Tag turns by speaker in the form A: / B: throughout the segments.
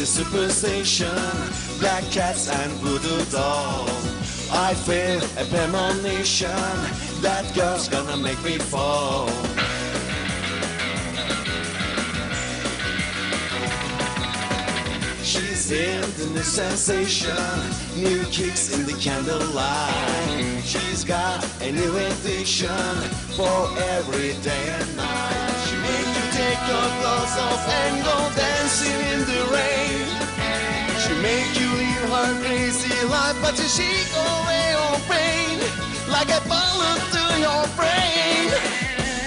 A: the superstition, black cats and voodoo dolls. I feel a premonition that girl's gonna make me fall. She's in the new sensation, new kicks in the candlelight. She's got a new addiction for every day and night. She makes you take your clothes off and go dancing in the rain. She make you live her crazy life, but she go away on pain like a bullet to your brain.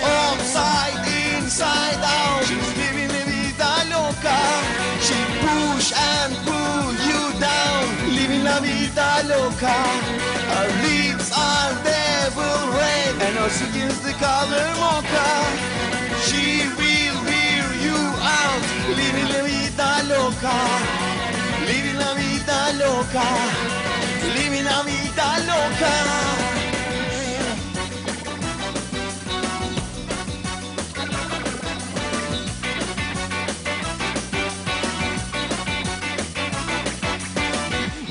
A: Upside, inside out, she's living la vida loca. She push and pull you down, living la vida loca. Her lips are devil red, and her skin's the color mocha. She loca. Living la vida loca, living la vida loca.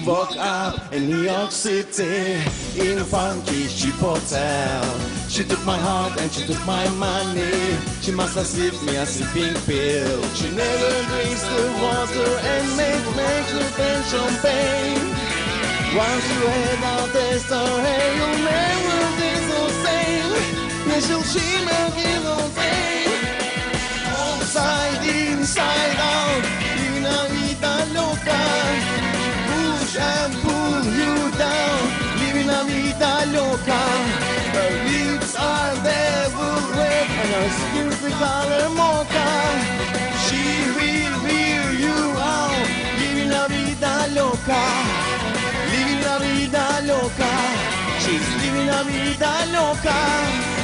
A: Woke up in New York City in a funky cheap hotel. She took my heart and she took my money. She must have slipped me a sleeping pill. She never champagne. Once you head out, her hair, you'll never be the. Yes, she'll shimmer in the rain. Upside, inside out, living a vida loca. Push and pull you down, living a vida loca. Her lips are devil red and her skin's the color mocha. Vida loca. She's living la vida loca.